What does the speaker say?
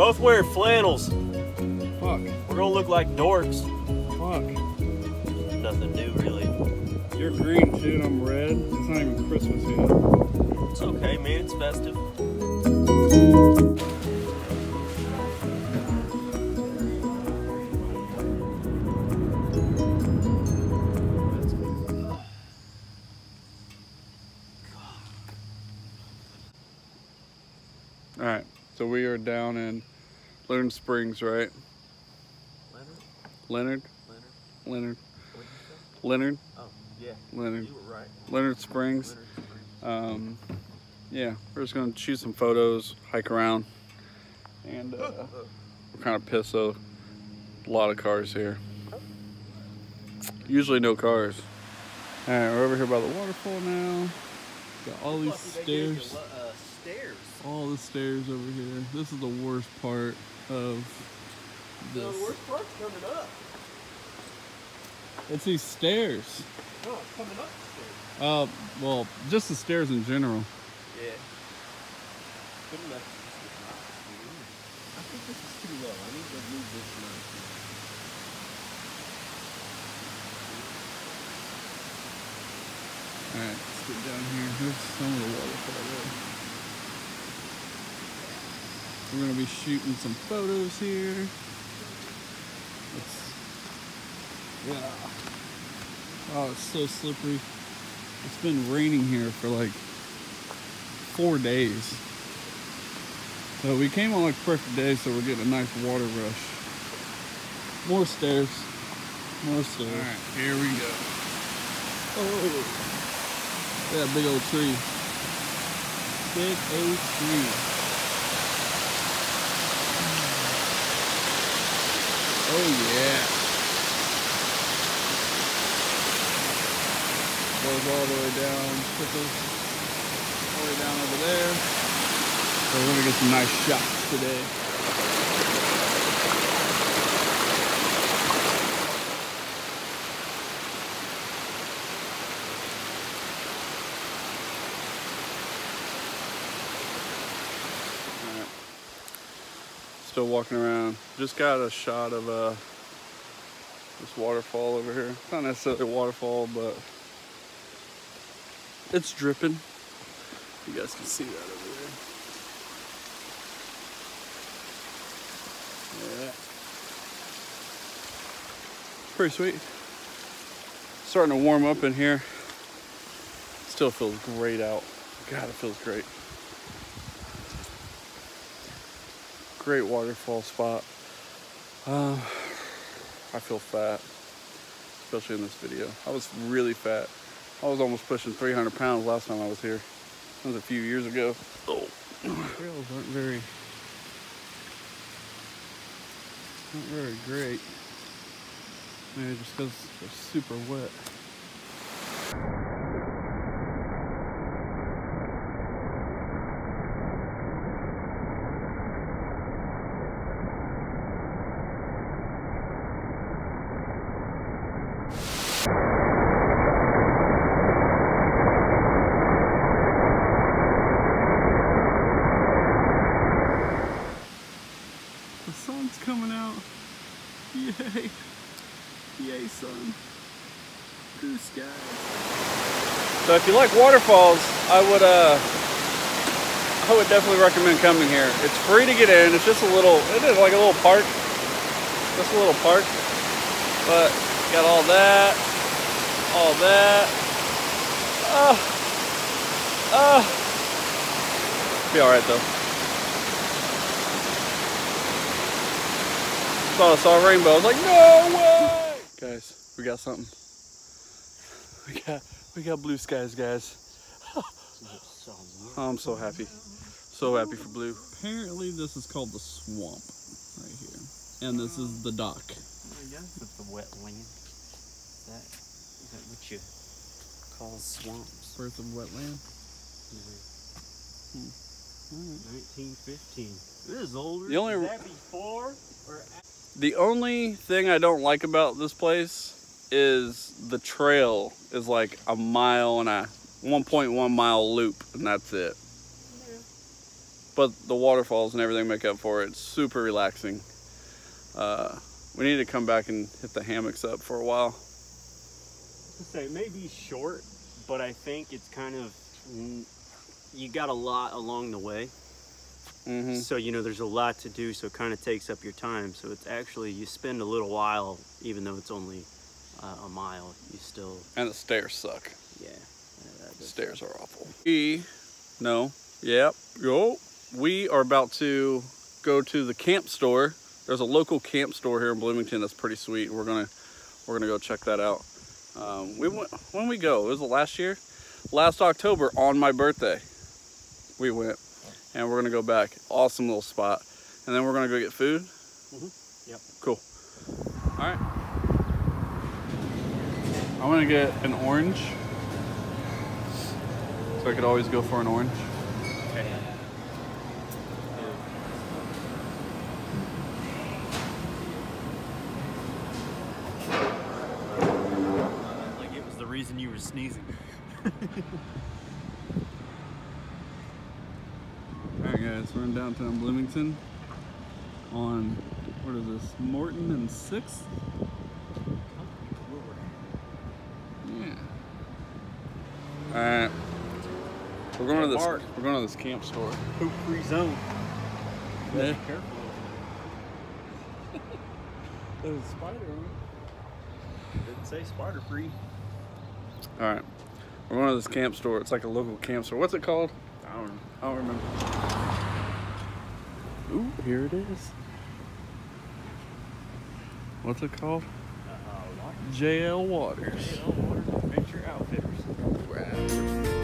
both wearing flannels. Fuck. We're gonna look like dorks. Fuck. Nothing new, really. You're green shit, I'm red. It's not even Christmas yet. It's okay, man. It's festive. All right, so we are down in Leonard Springs, right? Leonard? Leonard? Leonard? Leonard? What did you say? Leonard? Oh, yeah. Leonard. You were right. Leonard Springs. Leonard Springs. Um, yeah, we're just gonna shoot some photos, hike around, and uh, we're kind of pissed though. A lot of cars here. Usually no cars. All right, we're over here by the waterfall now. Got all these Lucky they gave you stairs. Stairs. All the stairs over here. This is the worst part of No, this. the worst part's coming up. It's these stairs. No, it's coming up the stairs. Uh, well, just the stairs in general. Yeah. Good enough. I think this is too low. I need to move this one. All right, let's get down here. Here's some of the waterfall there. We're gonna be shooting some photos here. It's, yeah. Oh, it's so slippery. It's been raining here for like four days. So we came on like a perfect day, so we're getting a nice water rush. More stairs. More stairs. All right, here we go. Oh. that big old tree. Big old tree. Oh yeah. Goes all the way down, trickles all the way down over there. So we're gonna get some nice shots today. Still walking around. Just got a shot of uh, this waterfall over here. It's not necessarily a waterfall, but it's dripping. You guys can see that over there. Yeah. Pretty sweet. Starting to warm up in here. Still feels great out. God, it feels great. Great waterfall spot. Uh, I feel fat, especially in this video. I was really fat. I was almost pushing 300 pounds last time I was here. That was a few years ago. Oh, trails aren't very, not very great. Maybe just because they're super wet. The sun's coming out. Yay. Yay, sun. So if you like waterfalls, I would uh I would definitely recommend coming here. It's free to get in. It's just a little it is like a little park. Just a little park. But got all that. All that. Oh. Oh. Be alright though. Thought I saw a rainbow. I was like, no way! Guys, we got something. We got we got blue skies, guys. Oh, I'm so happy. So happy for blue. Apparently this is called the swamp right here. And this is the dock. I guess it's a wetland. Is that, is that what you call swamps? Birth of wetland. Mm-hmm. Hmm. 1915. This is older. The only- Is that before or The only thing I don't like about this place is the trail is like a mile and a 1.1 mile loop and that's it. but the waterfalls and everything make up for it. It's super relaxing. Uh, we need to come back and hit the hammocks up for a while. say it may be short, but I think it's kind of mm, you got a lot along the way. hmm So you know there's a lot to do, so it kind of takes up your time. So it's actually you spend a little while, even though it's only a mile. You still, And the stairs suck. yeah. does- Stairs are awful. We, no, yep, yo. We are about to go to the camp store. There's a local camp store here in Bloomington that's pretty sweet. We're gonna we're gonna go check that out. Um, we went when we go. It was the last year, last October on my birthday. We went, and we're gonna go back. Awesome little spot, and then we're gonna go get food. Yep. Cool. All right. I want to get an orange. So I could always go for an orange. Okay. Like it was the reason you were sneezing. Alright guys, we're in downtown Bloomington on, what is this, Morton and 6th? All right. We're going to this. We're going to this camp store. Poop free zone. Yeah. Be careful. There's a spider. Didn't say spider free. All right. We're going to this camp store. It's like a local camp store. What's it called? I don't. I don't remember. Ooh, here it is. What's it called? Uh, JL Waters. Adventure Outfitters. We're.